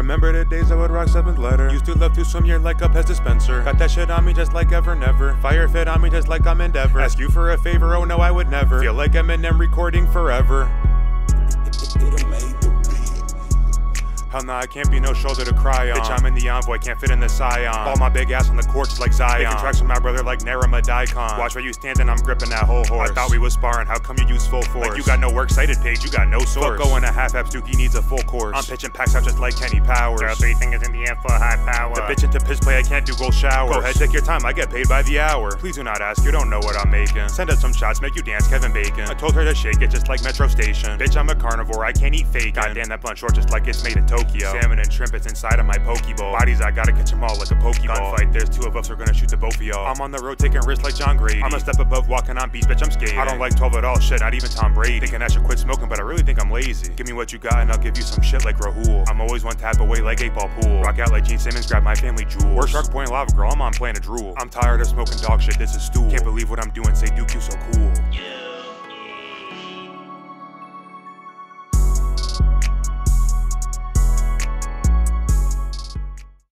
Remember the days I would rock seventh letter. Used to love to swim here like a Pez dispenser. Got that shit on me just like ever never. Fire fit on me just like I'm Endeavor. Ask you for a favor, oh no, I would never. Feel like Eminem recording forever. Hell nah, I can't be no shoulder to cry on. Bitch, I'm in the envoy, can't fit in the scion. Ball my big ass on the court just like Zion. Making tracks with my brother like Narama Daikon. Watch where you standing, I'm gripping that whole horse. I thought we was sparring, how come you use full force? Like you got no works cited page, you got no source. Fuck going a half abs, Dookie needs a full course. I'm pitching packs out just like Kenny Powers. three fingers in the air for high power. The bitch into pitch play, I can't do gold showers. Go ahead, take your time, I get paid by the hour. Please do not ask, you don't know what I'm making. Send us some shots, make you dance, Kevin Bacon. I told her to shake it just like Metro Station. Bitch, I'm a carnivore, I can't eat fake. Goddamn, that blunt short just like it's made in Tokyo. Salmon and shrimp is inside of my poke bowl. Bodies, I gotta catch them all like a Pokeball. Gunfight, there's two of us, we're gonna shoot the both of y'all. I'm on the road taking risks like John Grady. I'm a step above walking on beats, bitch, I'm skating. I don't like 12 at all, shit, not even Tom Brady. Thinking I should quit smoking, but I really think I'm lazy. Give me what you got and I'll give you some shit like Rahul. I'm always one tap away like 8 ball pool. Rock out like Gene Simmons, grab my family jewels. We're Shark Point Lava Girl, I'm on planet drool. I'm tired of smoking dog shit, this is stool. Can't believe what I'm doing, say Duke, you so cool. Yeah.